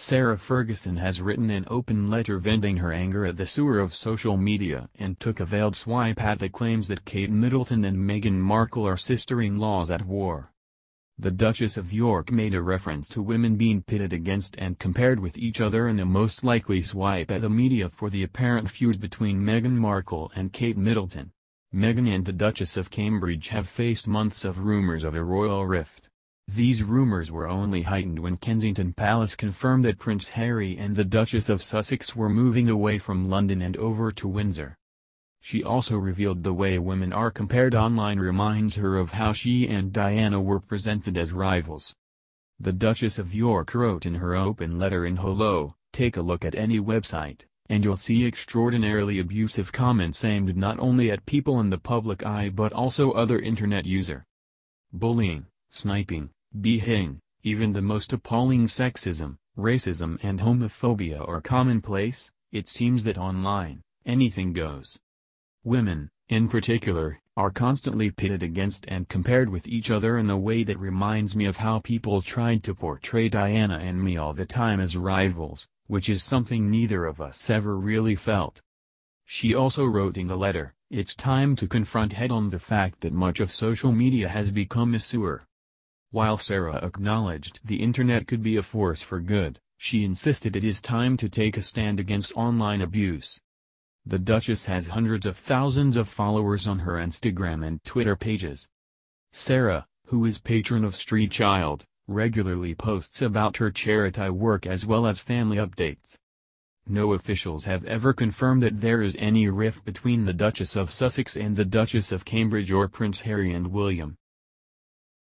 Sarah Ferguson has written an open letter venting her anger at the sewer of social media and took a veiled swipe at the claims that Kate Middleton and Meghan Markle are sister-in-laws at war. The Duchess of York made a reference to women being pitted against and compared with each other in a most likely swipe at the media for the apparent feud between Meghan Markle and Kate Middleton. Meghan and the Duchess of Cambridge have faced months of rumors of a royal rift. These rumors were only heightened when Kensington Palace confirmed that Prince Harry and the Duchess of Sussex were moving away from London and over to Windsor. She also revealed the way women are compared online reminds her of how she and Diana were presented as rivals. The Duchess of York wrote in her open letter in Hello, take a look at any website, and you'll see extraordinarily abusive comments aimed not only at people in the public eye but also other internet user. Bullying, sniping, beheading, even the most appalling sexism, racism and homophobia are commonplace, it seems that online, anything goes. Women, in particular, are constantly pitted against and compared with each other in a way that reminds me of how people tried to portray Diana and me all the time as rivals, which is something neither of us ever really felt. She also wrote in the letter, it's time to confront head-on the fact that much of social media has become a sewer. While Sarah acknowledged the internet could be a force for good, she insisted it is time to take a stand against online abuse. The Duchess has hundreds of thousands of followers on her Instagram and Twitter pages. Sarah, who is patron of Street Child, regularly posts about her charity work as well as family updates. No officials have ever confirmed that there is any rift between the Duchess of Sussex and the Duchess of Cambridge or Prince Harry and William.